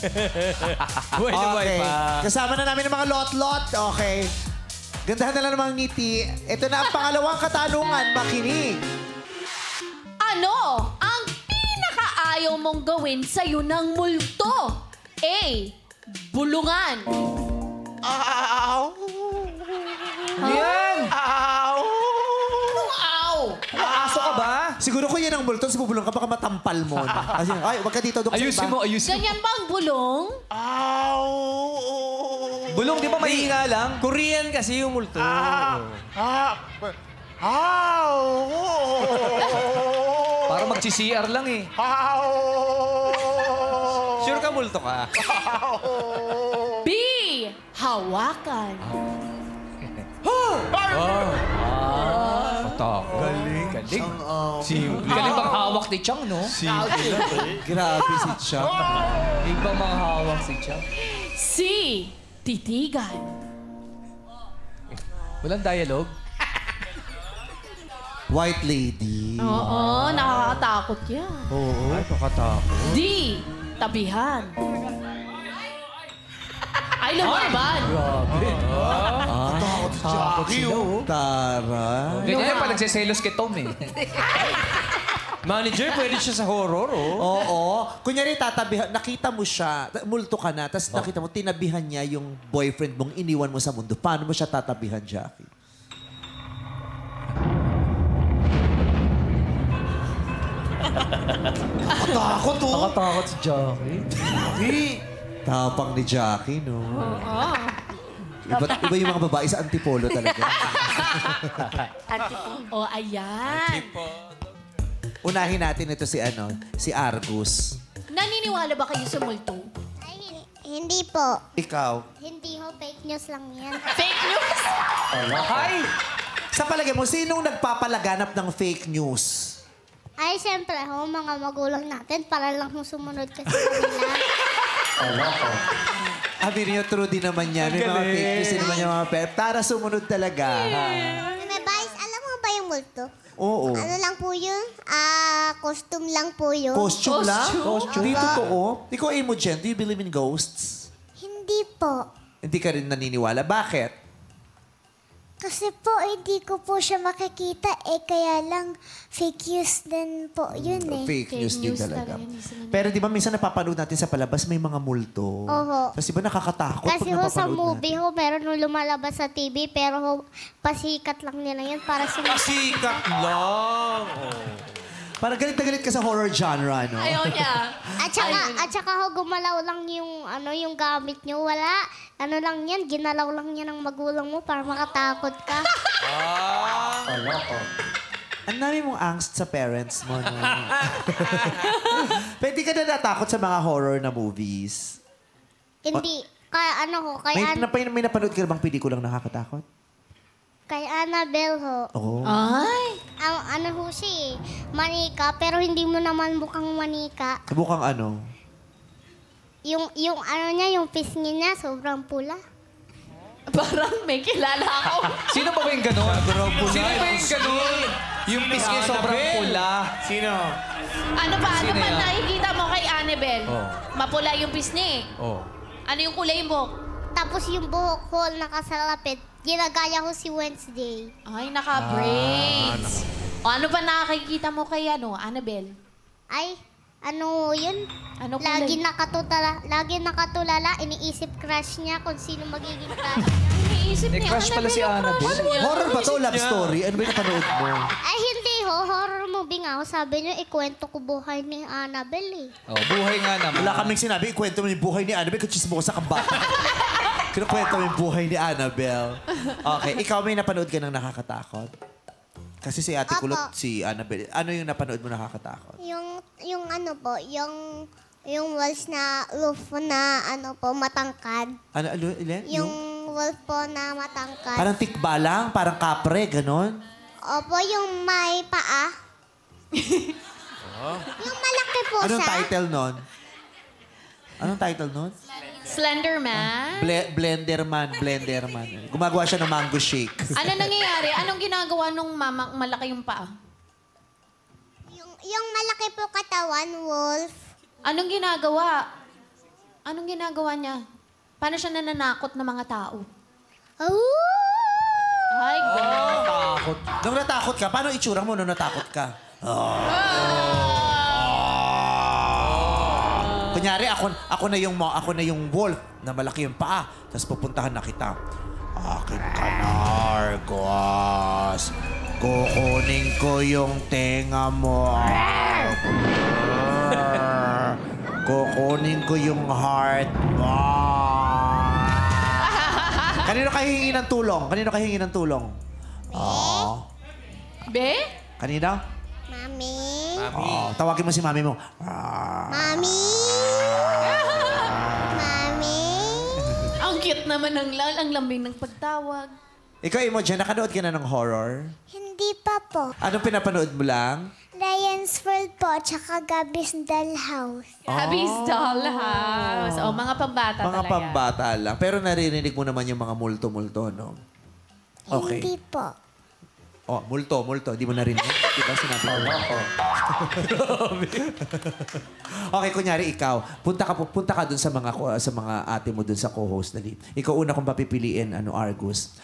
Buhay na buhay pa. Kasama na namin ang mga lot-lot. Okay. Gandahan na lang ng mga ngiti. Ito na ang pangalawang katanungan. Makinig. Ano ang pinakaayaw mong gawin sa'yo ng multo? A. Bulungan. Ow! Ba? Siguro kung yan ang multo, si bubulong ka, baka matampal mo. Kasi, ay, wag ka dito, sa Ayusin iba. mo, ayusin mo. Ganyan ba ang bulong? Bulong, di ba mahina lang? Korean kasi yung multo. Para mag-CR lang eh. Sure ka multo ka? B. Hawakan. Patako. Galing. Galing. Simple. Galing bang hawak ni Chang, no? Grabe si Chuck. Galing bang mga hawak si Chang? C. Titigan. Walang dialogue? White lady. Oo, nakakatakot yan. Oo. Ay, pakatakot. D. Tabihan. Ay, lumaban. Takot sila, oh. Tara. Ganyan yan pa nagsiselos kay Tom eh. Manager, pwede siya sa horror, oh. Oo. Kunyari, tatabihan, nakita mo siya, ta- multo ka na, tapos nakita mo, tinabihan niya yung boyfriend mong iniwan mo sa mundo. Paano mo siya tatabihan, Jackie? Takot, oh. Nakatakot si Jackie. Tapang ni Jackie, no? Iba, iba yung mga babae sa antipolo talaga. O, ayan. Unahin natin ito si ano, si Argus. Naniniwala ba kayo sa multo? Ay, hin- hindi po. Ikaw, Hindi ho, fake news lang yan. Fake news? Hi! sa palagay mo, sinong nagpapalaganap ng fake news? Ay, siyempre ho, mga magulang natin para lang ho sumunod kasi kanila. Sabi niyo, true din naman yan. May mga fake news din naman yung mga pep. Tara, sumunod talaga. May bias, alam mo ba yung multo? Oo. Ano lang po yun? Ah, costume lang po yun. Costume lang? Costume? Hindi totoo. Ikaw, Imogen, do you believe in ghosts? hindi po. Hindi ka rin naniniwala. Bakit? Kasi po, hindi ko po siya makikita eh, kaya lang fake news din po yun eh. Fake, Fake news din news talaga. Pero di ba minsan napapanood natin sa palabas may mga multo? Oho. Tapos di ba nakakatakot Kasi pag ho sa napapanood movie ho, meron nung lumalabas sa TV, pero ho, pasikat lang nila yun para sumunod. Sikat lang. Parang galit na galit ka sa horror genre, no? Ayaw niya. At saka, at saka ho, gumalaw lang yung, ano, yung gamit nyo. Wala. Ano lang yan, ginalaw lang yan ng magulang mo para makatakot ka. Ang dami mong angst sa parents mo, no? Pwede ka na natakot sa mga horror na movies. Hindi. Kaya ano ho, kay, May, may, may napanood ka na bang pelikulang nakakatakot? Kay Annabelle ho. Oo. Ay. Ang, ano ho siya eh, manika, pero hindi mo naman mukhang manika. Mukhang ano? Yung, yung ano niya, yung pisngi niya, sobrang pula. Parang may kilala ako. Sino ba ba yung ganon? Sino ba yung ganon? Yung pisngi sobrang pula. Sino? Ano ba? Ano Sino yan? nakikita mo kay Annabelle? Oh. Mapula yung pisngi. Oh. Ano yung kulay mo? Tapos yung buhok ko nakasalapit, ginagaya ko si Wednesday. Ay, naka-braids. o ano ba nakikita mo kay ano, Annabelle? Ay, ano yun? Ano kulay? Lagi nakatutala, lagi nakatulala, iniisip crush niya kung sino magiging crush niya. Iniisip May ni crush pala si Annabelle. Ano? Horror ba to? Love story? Ano ba yung napanood mo? Ay, hindi ho. Horror movie nga ho. Sabi niyo, ikwento ko buhay ni Annabelle eh. Oh, buhay nga naman. Wala kaming sinabi, ikwento mo yung buhay ni Annabelle kung chismosa ka ba? Kinukwento mo yung buhay ni Annabelle. Okay, ikaw may napanood ka ng nakakatakot? Kasi si Ate Apo. Kulot, si Annabelle. Ano yung napanood mo nakakatakot? Yung, yung ano po, yung, yung walls na roof na ano po, matangkad. Ano, ano, ilan? Yung wolf po na matangkad. Parang tikba lang, parang kapre, ganon. Opo, yung may paa. yung malaki po Anong siya. title nun? Anong title nun? Slenderman? Ble- Blenderman, Blenderman. Gumagawa siya ng mango shake. ano nangyayari? Anong ginagawa nung mama malaki yung paa? Yung, yung malaki po katawan, wolf. Anong ginagawa? Anong ginagawa niya? Paano siya nananakot ng mga tao? Oh! Ay. Takot. Nung natakot ka, paano itsura mo nung natakot ka? Kunyari, ako, ako na yung mo- ako na yung wolf na malaki yung paa. Tapos pupuntahan na kita. Akin ka na, Argos. Kukunin ko yung tenga mo. Kukunin ko yung heart mo. Kanino ka hihingi ng tulong? Kanino ka hihingi ng tulong? Oh. Be? Kanino? Mami? Oh, tawagin mo si mami mo. Ah. Mami? Cute naman ng lal, ang lambing ng pagtawag. Ikaw, Imogen, nakanood ka na ng horror? Hindi pa po. Anong pinapanood mo lang? Lions World po, tsaka Gabby's Dollhouse. Abby's Dollhouse. O, mga pambata Mga talaga. pambata lang. Pero naririnig mo naman yung mga multo-multo, no? Okay. Hindi po. Oh, multo, multo. Di mo narinig? Di ba sinabi ko? okay, kunyari ikaw, punta ka punta ka dun sa mga sa mga ate mo dun sa co-host dali. Ikaw una kong papipiliin ano Argus.